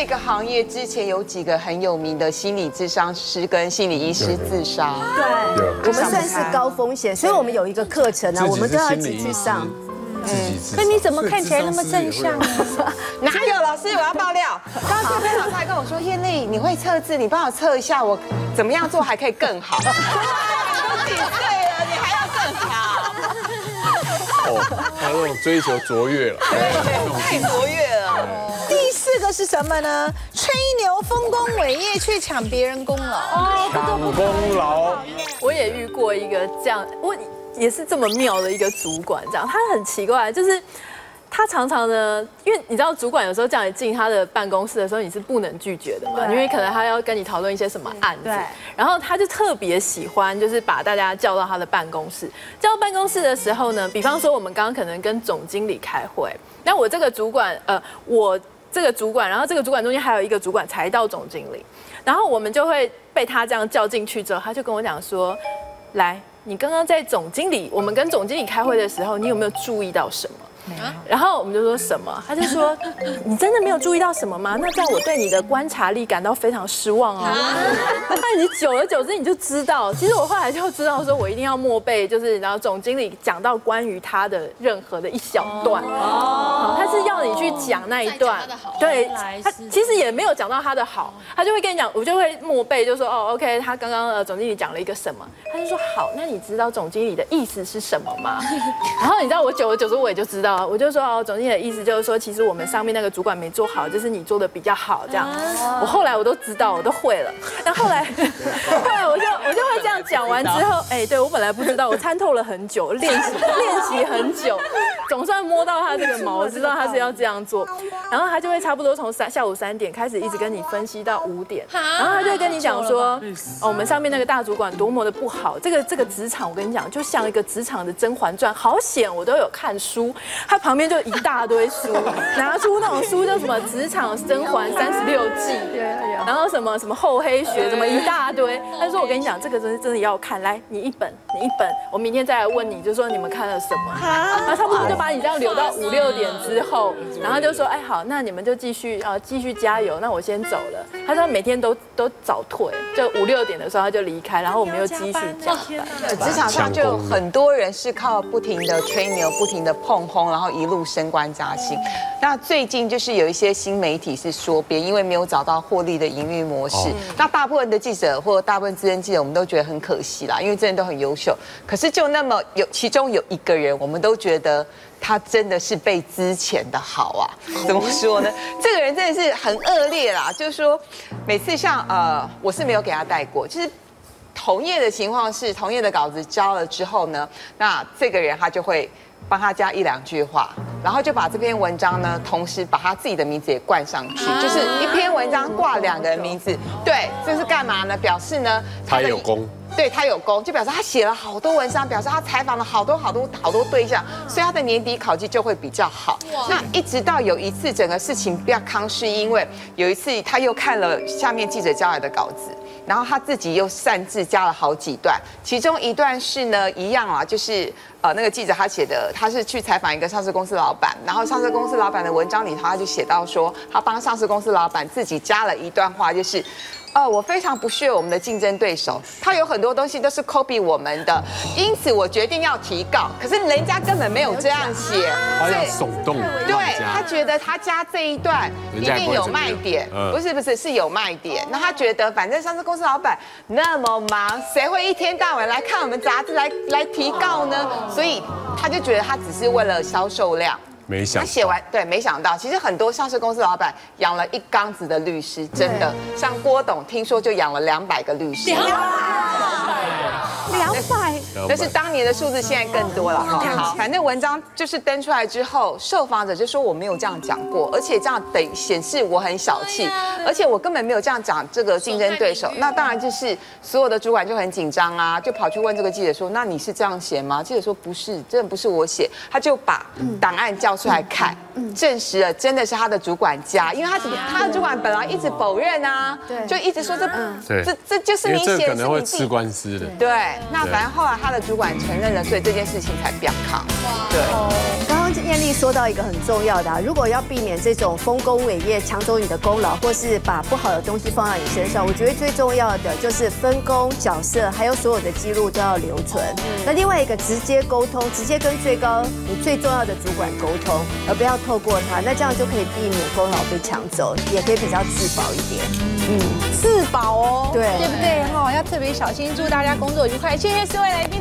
这个行业之前有几个很有名的心理智商师跟心理医师自杀，对，我们算是高风险，所以我们有一个课程啊，我们都要一起去上。可你怎么看起来那么正向呢？哪有老师？我要爆料。刚刚这边老师还跟我说，艳丽，你会测字，你帮我测一下，我怎么样做还可以更好。都几岁了，你还要更好？哦，他那种追求卓越了。太卓越了。第四个是什么呢？吹牛丰功伟业，去抢别人功劳。抢功劳，我也遇过一个这样，我也是这么妙的一个主管，这样他很奇怪，就是他常常呢，因为你知道主管有时候叫你进他的办公室的时候，你是不能拒绝的嘛，因为可能他要跟你讨论一些什么案子对，然后他就特别喜欢就是把大家叫到他的办公室，叫到办公室的时候呢，比方说我们刚刚可能跟总经理开会，那我这个主管呃我。这个主管，然后这个主管中间还有一个主管才到总经理，然后我们就会被他这样叫进去之后，他就跟我讲说：“来，你刚刚在总经理，我们跟总经理开会的时候，你有没有注意到什么？”然后我们就说什么，他就说：“ 你真的没有注意到什么吗？那这样我对你的观察力感到非常失望哦。”那你久而久之你就知道，其实我后来就知道，说我一定要默背，就是然后总经理讲到关于他的任何的一小段，哦，他是要你去讲那一段，对，他其实也没有讲到他的好，他就会跟你讲，我就会默背，就说哦，OK，他刚刚呃总经理讲了一个什么，他就说好，那你知道总经理的意思是什么吗？然后你知道我久而久之我也就知道，我就说哦，总经理的意思就是说，其实我们上面那个主管没做好，就是你做的比较好，这样。我后来我都知道，我都会了。但后来，后来讲完之后，哎，对我本来不知道，我参透了很久，练习练习很久，总算摸到他这个毛，我知道他是要这样做。然后他就会差不多从三下午三点开始，一直跟你分析到五点，然后他就会跟你讲说，哦，我们上面那个大主管多么的不好，这个这个职场，我跟你讲，就像一个职场的《甄嬛传》，好险我都有看书，他旁边就一大堆书，拿出那种书叫什么《职场甄嬛三十六计》，然后什么什么厚黑学，什么一大堆。他说我跟你讲，这个真的真的要看，来你一本，你一本，我明天再来问你，就说你们看了什么，然后差不多就把你这样留到五六点之后，然后就说，哎好，那你们就继续啊继续加油，那我先走了。他说每天都都早退，就五六点的时候他就离开，然后我们又继续加班。职场上就有很多人是靠不停的吹牛、不停的碰轰，然后一路升官加薪。那最近就是有一些新媒体是说别因为没有找到获利的营运模式，那大部分的记者或大部分资深记者，我们都觉得很可惜啦，因为真的都很优秀。可是就那么有其中有一个人，我们都觉得。他真的是被之前的好啊？怎么说呢？这个人真的是很恶劣啦，就是说，每次像呃，我是没有给他带过，就是同业的情况是，同业的稿子交了之后呢，那这个人他就会帮他加一两句话，然后就把这篇文章呢，同时把他自己的名字也冠上去，就是一篇文章挂两个人名字。对，这是干嘛呢？表示呢，他有功。对他有功，就表示他写了好多文章，表示他采访了好多好多好多对象，所以他的年底考绩就会比较好。那一直到有一次整个事情比较康，是因为有一次他又看了下面记者交来的稿子，然后他自己又擅自加了好几段，其中一段是呢一样啊，就是呃那个记者他写的，他是去采访一个上市公司老板，然后上市公司老板的文章里头他就写到说，他帮上市公司老板自己加了一段话，就是。哦，我非常不屑我们的竞争对手，他有很多东西都是 copy 我们的，因此我决定要提告。可是人家根本没有这样写，他要耸动，对他觉得他加这一段一定有卖点，不是不是是有卖点。那他觉得反正上市公司老板那么忙，谁会一天到晚来看我们杂志来来提告呢？所以他就觉得他只是为了销售量。没想他写完对，没想到。其实很多上市公司老板养了一缸子的律师，真的。像郭董，听说就养了两百个律师。两百，那是当年的数字，现在更多了。好，反正文章就是登出来之后，受访者就说我没有这样讲过，而且这样等显示我很小气，而且我根本没有这样讲这个竞争对手。那当然就是所有的主管就很紧张啊，就跑去问这个记者说：“那你是这样写吗？”记者说：“不是，真的不是我写。”他就把档案叫出来看，证实了真的是他的主管家，因为他他的主管本来一直否认啊，就一直说这这这就是你写，可能会吃官司的。对。那反正后来他他的主管承认了，所以这件事情才表抗。对。刚刚艳丽说到一个很重要的、啊，如果要避免这种丰功伟业抢走你的功劳，或是把不好的东西放到你身上，我觉得最重要的就是分工、角色，还有所有的记录都要留存。那另外一个直接沟通，直接跟最高你最重要的主管沟通，而不要透过他，那这样就可以避免功劳被抢走，也可以比较自保一点。嗯自保哦，对对不对？哈，要特别小心。祝大家工作愉快，谢谢四位来宾。